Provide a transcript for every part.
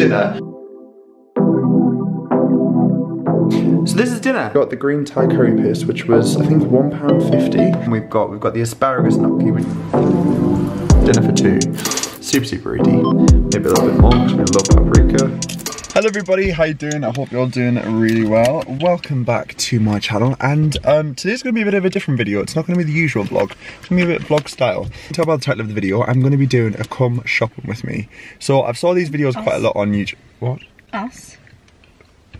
dinner. So this is dinner. Got the green Thai curry paste, which was I think one pound fifty. We've got we've got the asparagus gnocchi. Dinner for two. Super super easy. Maybe a little bit more. I love paprika. Hello everybody, how you doing? I hope you're all doing really well. Welcome back to my channel and um, today's going to be a bit of a different video. It's not going to be the usual vlog, it's going to be a bit vlog style. To tell about the title of the video, I'm going to be doing a come shopping with me. So I've saw these videos Us. quite a lot on YouTube. What? Us.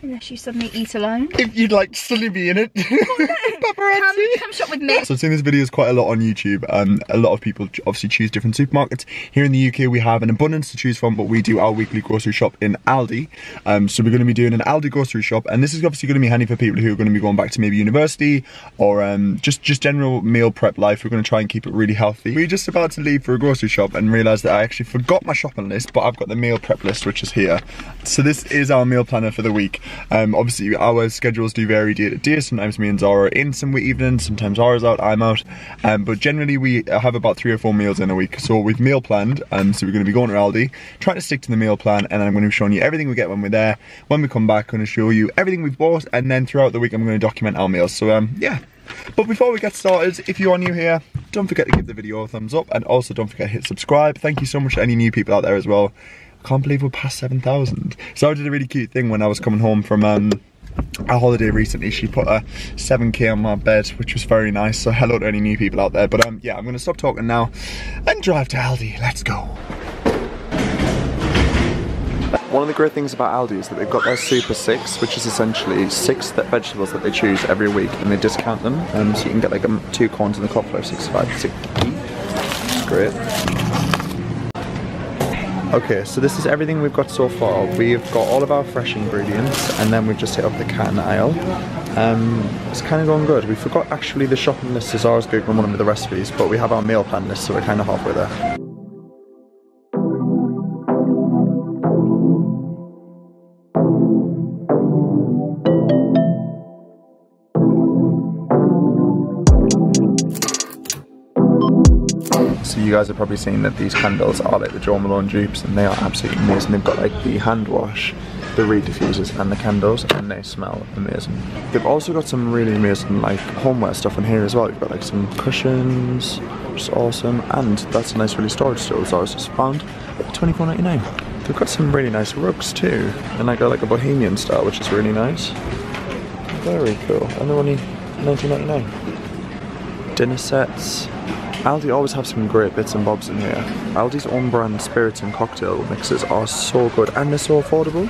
Unless you suddenly eat alone. If you'd like to suddenly be in it. Paparazzi. Come, come shop with me. So I've seen this videos quite a lot on YouTube and a lot of people obviously choose different supermarkets. Here in the UK we have an abundance to choose from but we do our weekly grocery shop in Aldi. Um, so we're going to be doing an Aldi grocery shop and this is obviously going to be handy for people who are going to be going back to maybe university or um, just, just general meal prep life. We're going to try and keep it really healthy. We're just about to leave for a grocery shop and realised that I actually forgot my shopping list but I've got the meal prep list which is here. So this is our meal planner for the week. Um, obviously, our schedules do vary day to day. Sometimes me and Zara are in some evenings, sometimes Zara's out, I'm out. Um, but generally, we have about three or four meals in a week. So we've meal planned, um, so we're going to be going to Aldi, trying to stick to the meal plan, and I'm going to be showing you everything we get when we're there. When we come back, I'm going to show you everything we've bought, and then throughout the week, I'm going to document our meals. So, um, yeah. But before we get started, if you are new here, don't forget to give the video a thumbs up and also don't forget to hit subscribe. Thank you so much to any new people out there as well. Can't believe we're past 7,000. So I did a really cute thing when I was coming home from um, a holiday recently. She put a 7k on my bed, which was very nice. So hello to any new people out there. But um, yeah, I'm going to stop talking now and drive to Aldi. Let's go. One of the great things about Aldi is that they've got their Super 6, which is essentially six vegetables that they choose every week and they discount them. Um, so you can get like um, two corns in the cauliflower 65 six, which is great. Okay, so this is everything we've got so far. We've got all of our fresh ingredients and then we've just hit up the can aisle. Um, it's kind of going good. We forgot actually the shopping list is ours good when one of the recipes, but we have our meal plan list, so we're kind of halfway there. You guys have probably seen that these candles are like the Jo Malone dupes and they are absolutely amazing. They've got like the hand wash, the reed diffusers and the candles and they smell amazing. They've also got some really amazing like homeware stuff in here as well. You've got like some cushions, which is awesome and that's a nice really storage still so I was just found $24.99. They've got some really nice rugs too and like a, like a bohemian style which is really nice. Very cool and they're only $19.99. Dinner sets, Aldi always have some great bits and bobs in here. Aldi's own brand spirits and cocktail mixes are so good and they're so affordable.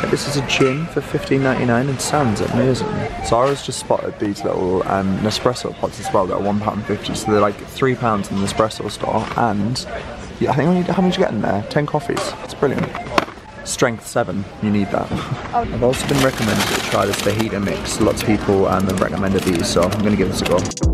Like this is a gin for $15.99 and sounds amazing. Zara's just spotted these little um, Nespresso pots as well. that are £1.50 so they're like £3 in the Nespresso store and yeah, I think we need, how much you get in there? 10 coffees. It's brilliant. Strength 7, you need that. I've also been recommended to try this fajita mix. Lots of people um, have recommended these so I'm going to give this a go.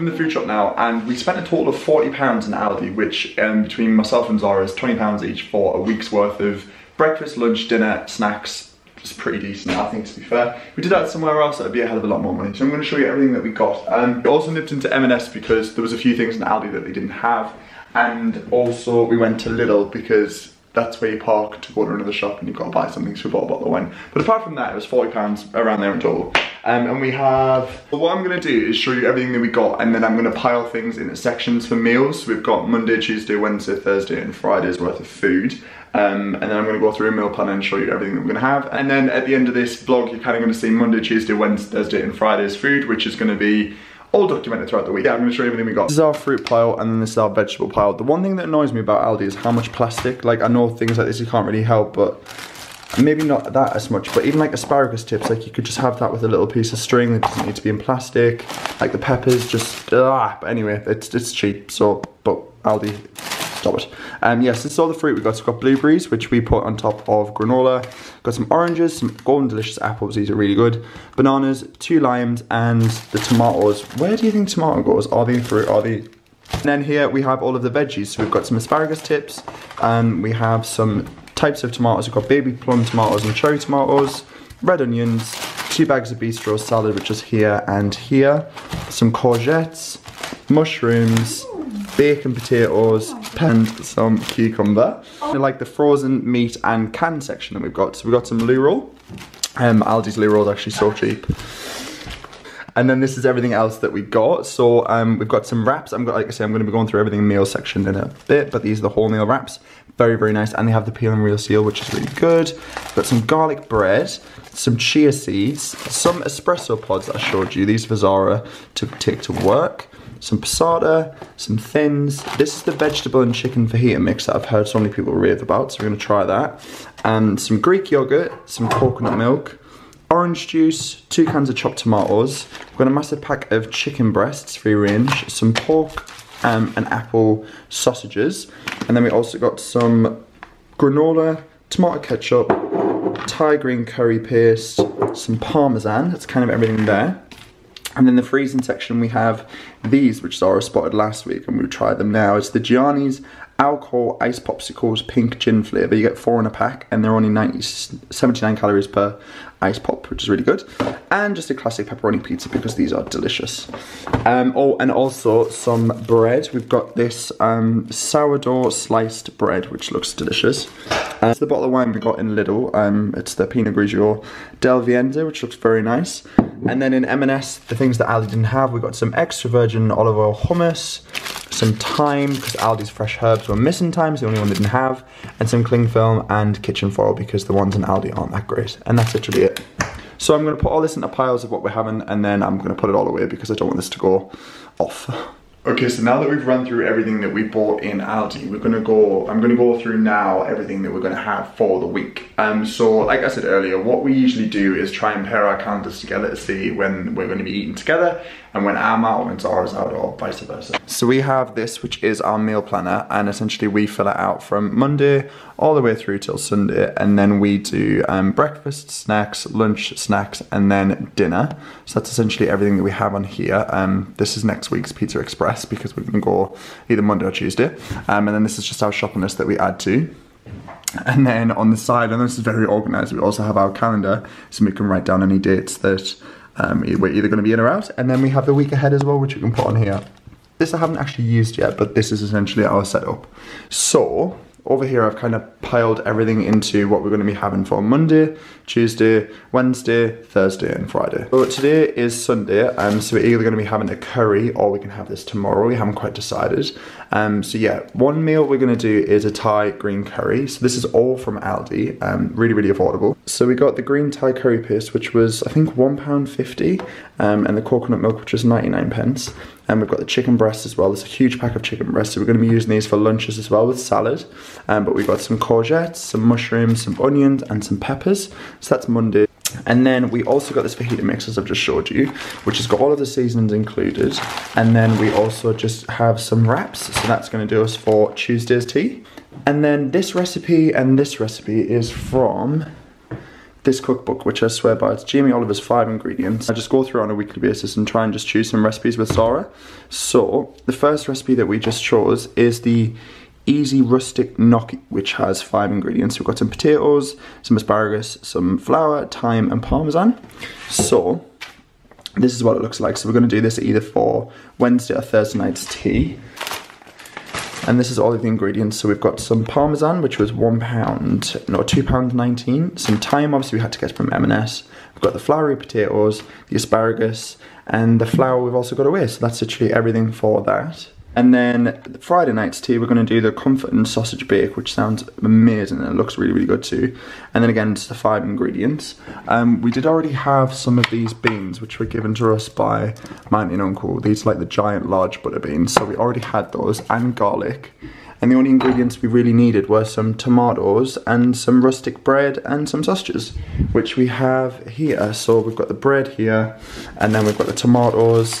From the food shop now and we spent a total of £40 in Aldi which um, between myself and Zara is £20 each for a week's worth of breakfast, lunch, dinner, snacks. It's pretty decent I think to be fair. we did that somewhere else that would be a hell of a lot more money. So I'm going to show you everything that we got. Um, we also nipped into M&S because there was a few things in Aldi that they didn't have and also we went to Lidl because that's where you park to go to another shop and you've got to buy something so we bought a bottle of wine. But apart from that, it was £40 around there in total. Um, and we have, well, what I'm gonna do is show you everything that we got and then I'm gonna pile things into sections for meals. we've got Monday, Tuesday, Wednesday, Thursday and Friday's worth of food. Um, and then I'm gonna go through a meal plan and show you everything that we're gonna have. And then at the end of this vlog, you're kind of gonna see Monday, Tuesday, Wednesday, Thursday and Friday's food, which is gonna be all documented throughout the week. Yeah, I'm gonna show you everything we got. This is our fruit pile and then this is our vegetable pile. The one thing that annoys me about Aldi is how much plastic, like I know things like this you can't really help, but maybe not that as much, but even like asparagus tips, like you could just have that with a little piece of string that doesn't need to be in plastic. Like the peppers, just, ah, but anyway, it's, it's cheap, so, but Aldi, Stop it. Um, yes, this is all the fruit we got. So we've got blueberries, which we put on top of granola. Got some oranges, some golden delicious apples. These are really good. Bananas, two limes, and the tomatoes. Where do you think tomato goes? Are they fruit? Are they? And then here we have all of the veggies. So we've got some asparagus tips. Um, we have some types of tomatoes. We've got baby plum tomatoes and cherry tomatoes, red onions, two bags of bistro salad, which is here and here, some courgettes, mushrooms, bacon potatoes, and some cucumber. I like the frozen meat and canned section that we've got. So we've got some loo roll. Um, Aldi's loo roll is actually so cheap. And then this is everything else that we got. So um, we've got some wraps. I'm like I say, I'm going to be going through everything meal section in a bit, but these are the wholemeal wraps. Very, very nice. And they have the peel and real seal, which is really good. Got some garlic bread, some chia seeds, some espresso pods that I showed you. These for Zara to take to work some passata, some thins. This is the vegetable and chicken fajita mix that I've heard so many people rave about, so we're gonna try that. And some Greek yogurt, some coconut milk, orange juice, two cans of chopped tomatoes. We've got a massive pack of chicken breasts, free range, some pork um, and apple sausages. And then we also got some granola, tomato ketchup, Thai green curry paste, some parmesan, that's kind of everything there. And then the freezing section, we have these, which Zara spotted last week, and we've tried them now. It's the Gianni's alcohol ice popsicles pink gin flavour. You get four in a pack, and they're only 90, 79 calories per ice pop, which is really good. And just a classic pepperoni pizza because these are delicious. Um, oh, and also some bread. We've got this um, sourdough sliced bread, which looks delicious. Uh, the bottle of wine we got in Lidl. Um, it's the Pinot Grigio Del Vienza, which looks very nice. And then in M&S, the things that Aldi didn't have, we got some extra virgin olive oil hummus, some thyme, because Aldi's fresh herbs were missing thyme, so the only one they didn't have, and some cling film and kitchen foil, because the ones in Aldi aren't that great. And that's literally it. So I'm to put all this into piles of what we're having, and then I'm to put it all away, because I don't want this to go off. Okay, so now that we've run through everything that we bought in Aldi, we're gonna go, I'm gonna go through now everything that we're gonna have for the week. Um, so like I said earlier, what we usually do is try and pair our calendars together to see when we're gonna be eating together and when I'm out, when Zara's out, or vice versa. So we have this, which is our meal planner, and essentially we fill it out from Monday all the way through till Sunday, and then we do um, breakfast, snacks, lunch, snacks, and then dinner. So that's essentially everything that we have on here. Um, this is next week's Pizza Express because we're gonna go either Monday or Tuesday, um, and then this is just our shopping list that we add to. And then on the side, and this is very organized, we also have our calendar so we can write down any dates that um, we're either going to be in or out. And then we have the week ahead as well, which we can put on here. This I haven't actually used yet, but this is essentially our setup. So, over here I've kind of piled everything into what we're going to be having for Monday, Tuesday, Wednesday, Thursday and Friday. So today is Sunday, and so we're either going to be having a curry or we can have this tomorrow, we haven't quite decided. Um, so yeah, one meal we're going to do is a Thai green curry. So this is all from Aldi, um, really, really affordable. So we got the green Thai curry paste, which was I think £1.50, um, and the coconut milk, which was 99 pence. And we've got the chicken breast as well. There's a huge pack of chicken breast. So we're going to be using these for lunches as well with salad. Um, but we've got some courgettes, some mushrooms, some onions, and some peppers. So that's Monday. And then we also got this fajita mix as I've just showed you, which has got all of the seasonings included. And then we also just have some wraps. So that's going to do us for Tuesday's tea. And then this recipe and this recipe is from this cookbook, which I swear by, it's Jamie Oliver's five ingredients. I just go through on a weekly basis and try and just choose some recipes with Zara. So, the first recipe that we just chose is the Easy Rustic Gnocchi, which has five ingredients. We've got some potatoes, some asparagus, some flour, thyme, and parmesan. So, this is what it looks like. So we're going to do this either for Wednesday or Thursday night's tea. And this is all of the ingredients. So we've got some parmesan, which was one pound, no, two pound nineteen. Some thyme, obviously we had to get from M&S. We've got the floury potatoes, the asparagus, and the flour we've also got away. So that's literally everything for that. And then Friday night's tea, we're going to do the comforting sausage bake, which sounds amazing and it looks really, really good too. And then again, it's the five ingredients. Um, we did already have some of these beans, which were given to us by my auntie and uncle. These are like the giant large butter beans. So we already had those and garlic. And the only ingredients we really needed were some tomatoes and some rustic bread and some sausages, which we have here. So we've got the bread here, and then we've got the tomatoes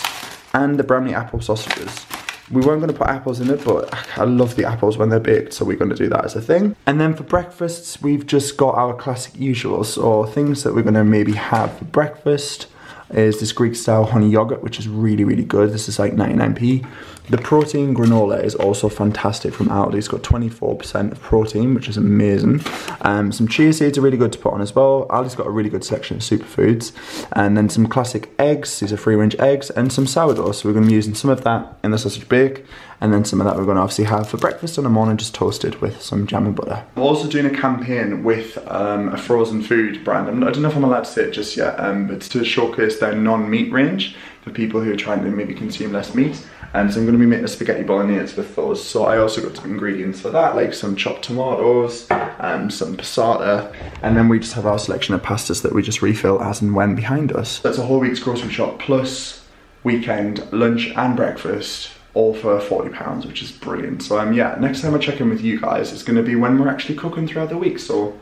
and the Bramley apple sausages. We weren't to put apples in it, but I love the apples when they're baked, so we're to do that as a thing. And then for breakfasts, we've just got our classic usuals, or things that we're to maybe have for breakfast is this Greek style honey yogurt, which is really, really good. This is like 99p. The protein granola is also fantastic from Aldi. It's got 24% of protein, which is amazing. Um, some chia seeds are really good to put on as well. Aldi's got a really good section of superfoods. And then some classic eggs, these are free range eggs, and some sourdough. So we're gonna be using some of that in the sausage bake. And then some of that we're gonna obviously have for breakfast in the morning, just toasted with some jam and butter. I'm also doing a campaign with um, a frozen food brand. I'm, I don't know if I'm allowed to say it just yet, um, but to showcase their non-meat range for people who are trying to maybe consume less meat. And so I'm going to be making a spaghetti bolognese with those. So I also got some ingredients for that, like some chopped tomatoes, um, some passata, and then we just have our selection of pastas that we just refill as and when behind us. That's a whole week's grocery shop plus weekend lunch and breakfast all for 40 pounds which is brilliant. So um yeah next time i check in with you guys it's going to be when we're actually cooking throughout the week. So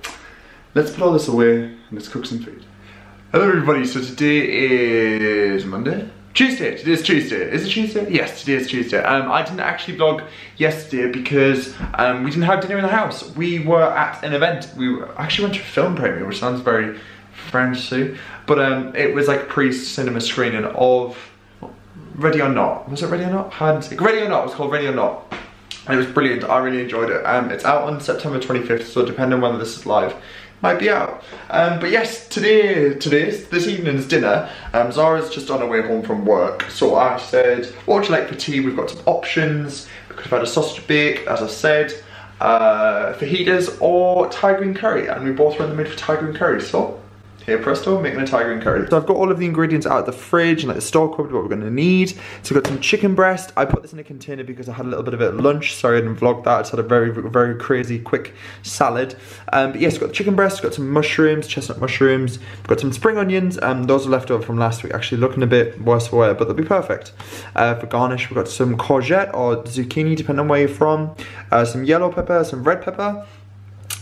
let's put all this away and let's cook some food. Hello everybody. So today is monday Tuesday, today is Tuesday. Is it Tuesday? Yes, today is Tuesday. Um, I didn't actually vlog yesterday because um, we didn't have dinner in the house. We were at an event. We actually went to a film premiere, which sounds very French too. But um, it was like pre-cinema screening of Ready or Not. Was it Ready or Not? Ready or Not. It was called Ready or Not. And it was brilliant. I really enjoyed it. Um, it's out on September 25th, so depending on whether this is live, might be out. Um, but yes, today, today's, this evening's dinner, um, Zara's just on her way home from work. So I said, what would you like for tea? We've got some options. We could have had a sausage bake, as I said, uh, fajitas or Thai green curry. And we both were in the mood for Thai green curry. So here presto, making a green curry. So I've got all of the ingredients out of the fridge and like the store cupboard, what we're gonna need. So I've got some chicken breast. I put this in a container because I had a little bit of it at lunch. Sorry I didn't vlog that. I just had a very, very crazy quick salad. Um, but yes, we've got the chicken breast, we've got some mushrooms, chestnut mushrooms, We've got some spring onions. Um, those are left over from last week. Actually looking a bit worse for wear, but they'll be perfect. Uh, for garnish, we've got some courgette or zucchini, depending on where you're from. Uh, some yellow pepper, some red pepper.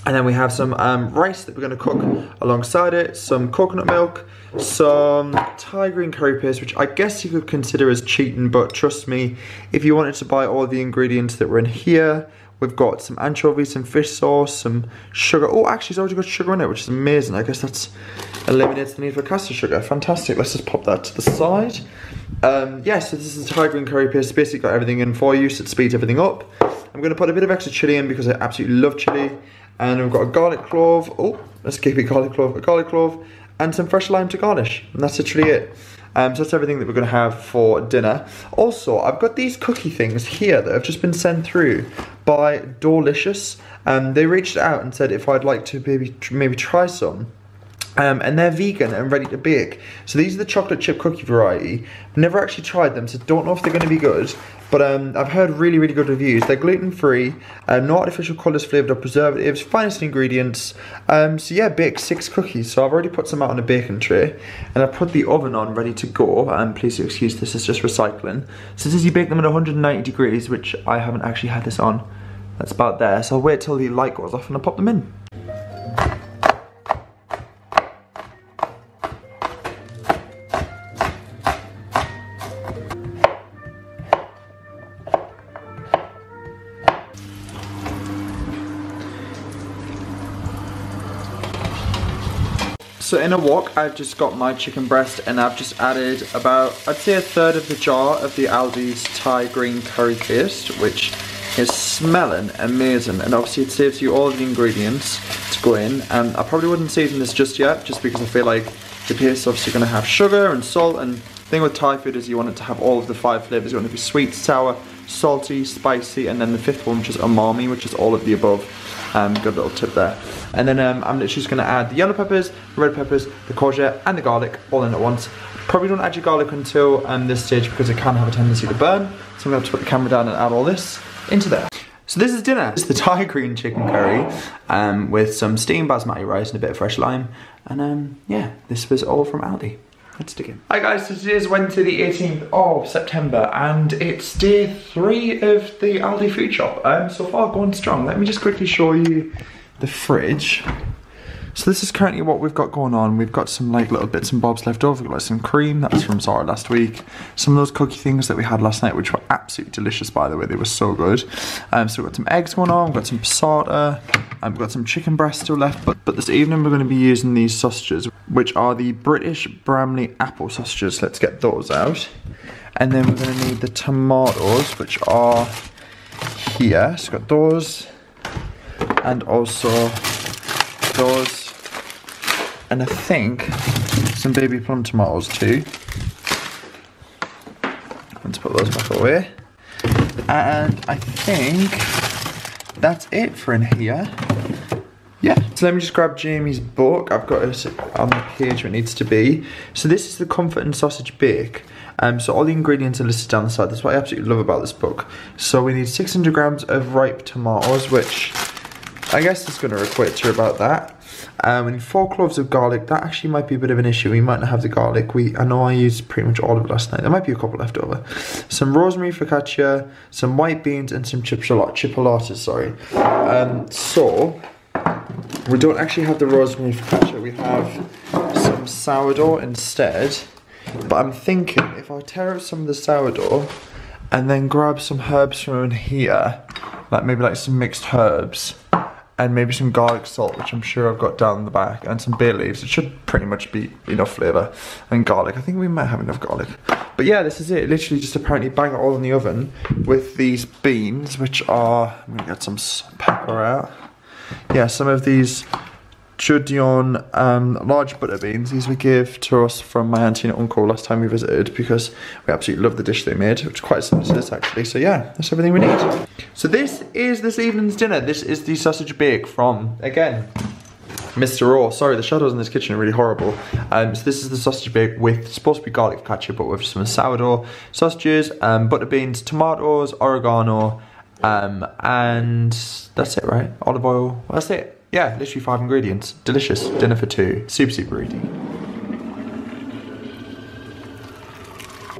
And then we have some um, rice that we're gonna cook alongside it, some coconut milk, some Thai green curry paste, which I guess you could consider as cheating, but trust me, if you wanted to buy all the ingredients that were in here, we've got some anchovies, some fish sauce, some sugar. Oh, actually, it's already got sugar in it, which is amazing. I guess that's eliminates the need for caster sugar. Fantastic. Let's just pop that to the side. Um, yeah, so this is Thai green curry paste. Basically got everything in for you, so it speeds everything up. I'm gonna put a bit of extra chili in because I absolutely love chili. And we've got a garlic clove. Oh, let's keep it garlic clove. A garlic clove and some fresh lime to garnish. And that's literally it. Um, so that's everything that we're gonna have for dinner. Also, I've got these cookie things here that have just been sent through by Doughlicious. Um, they reached out and said if I'd like to maybe maybe try some. Um, and they're vegan and ready to bake. So these are the chocolate chip cookie variety. I've never actually tried them, so don't know if they're going to be good. But um, I've heard really, really good reviews. They're gluten-free, um, no artificial colours, flavoured or preservatives, finest ingredients. Um, so yeah, bake six cookies. So I've already put some out on a baking tray. And I've put the oven on ready to go. And um, please excuse this, is just recycling. So this is you bake them at 190 degrees, which I haven't actually had this on. That's about there. So I'll wait till the light goes off and I'll pop them in. So in a wok, I've just got my chicken breast and I've just added about, I'd say a third of the jar of the Aldi's Thai green curry paste, which is smelling amazing. And obviously it saves you all of the ingredients to go in. And I probably wouldn't season this just yet, just because I feel like the paste is obviously gonna have sugar and salt. And thing with Thai food is you want it to have all of the five flavors. You want it to be sweet, sour, salty, spicy, and then the fifth one, which is umami, which is all of the above. Um, good little tip there. And then um, I'm literally just gonna add the yellow peppers, the red peppers, the courgette, and the garlic all in at once. Probably don't add your garlic until um, this stage because it can have a tendency to burn. So I'm gonna have to put the camera down and add all this into there. So this is dinner. It's the Thai green chicken curry um, with some steamed basmati rice and a bit of fresh lime. And um, yeah, this was all from Aldi. Let's dig in. Hi guys, today is Wednesday the 18th of September and it's day three of the Aldi food shop. Um, so far going strong. Let me just quickly show you the fridge. So this is currently what we've got going on. We've got some like little bits and bobs left over. We've got like some cream, that was from Zara last week. Some of those cookie things that we had last night, which were absolutely delicious by the way, they were so good. Um, so we've got some eggs going on, we've got some passata, and we've got some chicken breast still left. But, but this evening we're going to be using these sausages, which are the British Bramley apple sausages. Let's get those out. And then we're going to need the tomatoes, which are here. So got those, and also those and I think some baby plum tomatoes too. Let's put those back away. And I think that's it for in here. Yeah, so let me just grab Jamie's book. I've got it on the page where it needs to be. So this is the Comforting Sausage Bake. Um, so all the ingredients are listed down the side. That's what I absolutely love about this book. So we need 600 grams of ripe tomatoes, which I guess is going to equate to about that. Um, and four cloves of garlic. That actually might be a bit of an issue. We might not have the garlic. We I know I used pretty much all of it last night. There might be a couple left over. Some rosemary focaccia, some white beans, and some chipolatas. Sorry. Um, so we don't actually have the rosemary focaccia. We have some sourdough instead. But I'm thinking if I tear up some of the sourdough and then grab some herbs from here, like maybe like some mixed herbs and maybe some garlic salt, which I'm sure I've got down in the back, and some bay leaves. It should pretty much be enough flavour. And garlic. I think we might have enough garlic. But yeah, this is it. Literally just apparently bang it all in the oven with these beans, which are... I'm to get some pepper out. Yeah, some of these Judión um, large butter beans. These we gave to us from my auntie and uncle last time we visited because we absolutely love the dish they made, which is quite similar to this actually. So yeah, that's everything we need. So this is this evening's dinner. This is the sausage bake from, again, Mr. Raw. Sorry, the shadows in this kitchen are really horrible. Um, so this is the sausage bake with, supposed to be garlic focaccia, but with some sourdough, sausages, um, butter beans, tomatoes, oregano, um, and that's it, right? Olive oil, that's it yeah, literally five ingredients. Delicious. Dinner for two. Super, super easy.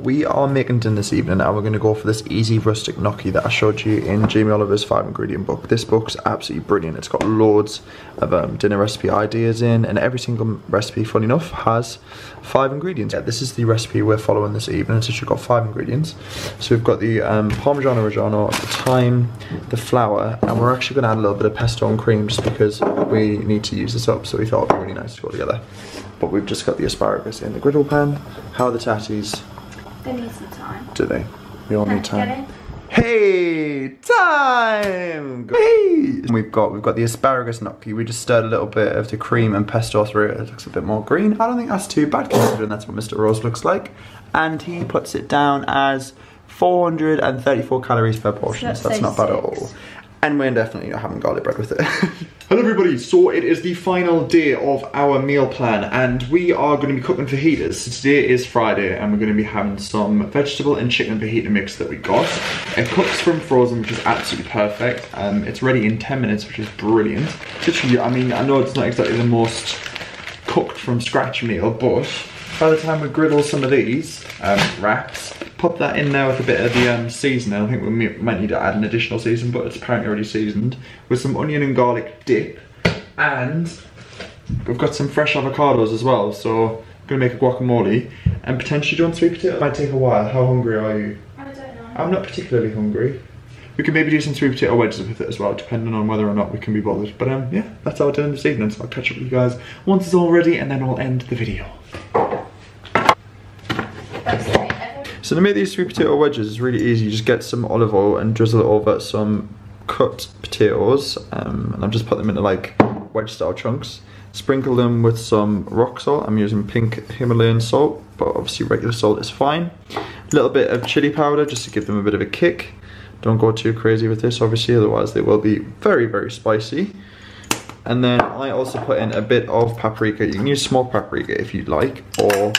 We are making dinner this evening and we're going to go for this easy rustic gnocchi that I showed you in Jamie Oliver's five ingredient book. This book's absolutely brilliant. It's got loads of um, dinner recipe ideas in and every single recipe, funny enough, has five ingredients. Yeah, this is the recipe we're following this evening. It's actually got five ingredients. So we've got the um, Parmigiano Reggiano, the thyme, the flour, and we're actually going to add a little bit of pesto and cream just because we need to use this up. So we thought it'd be really nice to go together. But we've just got the asparagus in the griddle pan. How are the tatties? They need some time. Do they? We all need time. Hey, time! Hey! We've got we've got the asparagus gnocchi. We just stirred a little bit of the cream and pesto through it. It looks a bit more green. I don't think that's too bad considering that's what Mr. Rose looks like. And he puts it down as 434 calories per portion, so that's not bad at all. And we're definitely not having garlic bread with it. Hello everybody, so it is the final day of our meal plan and we are going to be cooking fajitas. Today is Friday and we're going to be having some vegetable and chicken fajita mix that we got. It cooks from frozen which is absolutely perfect. Um, it's ready in 10 minutes which is brilliant. Literally, I mean, I know it's not exactly the most cooked from scratch meal but by the time we griddle some of these um, wraps, pop that in there with a bit of the um, seasoning. I think we might need to add an additional season, but it's apparently already seasoned. With some onion and garlic dip. And we've got some fresh avocados as well. So I'm gonna make a guacamole. And potentially, do you want sweet potato? It might take a while. How hungry are you? I don't know. I'm not particularly hungry. We could maybe do some sweet potato wedges with it as well, depending on whether or not we can be bothered. But um, yeah, that's our dinner this evening. So I'll catch up with you guys once it's all ready and then I'll end the video. So to make these sweet potato wedges it's really easy. You just get some olive oil and drizzle it over some cut potatoes. Um, and I've just put them into like wedge style chunks. Sprinkle them with some rock salt. I'm using pink Himalayan salt, but obviously regular salt is fine. A little bit of chili powder just to give them a bit of a kick. Don't go too crazy with this obviously, otherwise they will be very, very spicy. And then I also put in a bit of paprika. You can use smoked paprika if you'd like, or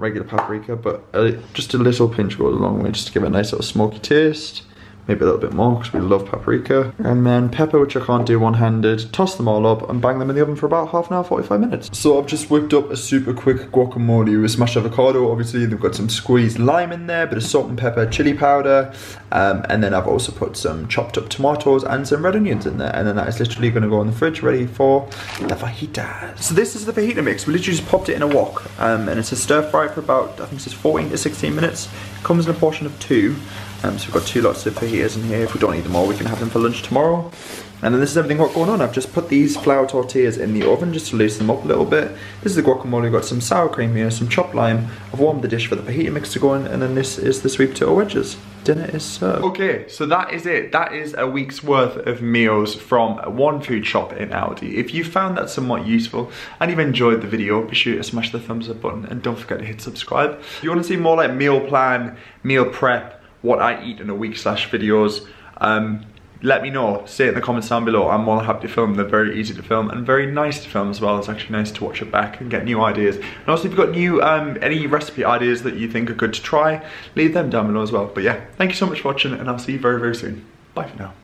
regular paprika, but just a little pinch goes a long way just to give it a nice little smoky taste. Maybe a little bit more because we love paprika. And then pepper, which I can't do one-handed. Toss them all up and bang them in the oven for about half an hour, 45 minutes. So I've just whipped up a super quick guacamole with smashed avocado. Obviously, they've got some squeezed lime in there, bit of salt and pepper, chili powder, um, and then I've also put some chopped up tomatoes and some red onions in there. And then that is literally going to go in the fridge, ready for the fajita. So this is the fajita mix. We literally just popped it in a wok, um, and it's a stir fry for about I think it's 14 to 16 minutes. It comes in a portion of two. Um, so we've got two lots of fajitas in here. If we don't need them all, we can have them for lunch tomorrow. And then this is everything got going on. I've just put these flour tortillas in the oven just to loosen them up a little bit. This is the guacamole, we've got some sour cream here, some chopped lime. I've warmed the dish for the fajita mix to go in, and then this is the sweet potato wedges. Dinner is served. Okay, so that is it. That is a week's worth of meals from one food shop in Aldi. If you found that somewhat useful and you've enjoyed the video, be sure to smash the thumbs up button and don't forget to hit subscribe. If you want to see more like meal plan, meal prep, what I eat in a week slash videos, um, let me know. Say it in the comments down below. I'm more than happy to film. They're very easy to film and very nice to film as well. It's actually nice to watch it back and get new ideas. And also if you've got new, um, any recipe ideas that you think are good to try, leave them down below as well. But yeah, thank you so much for watching and I'll see you very, very soon. Bye for now.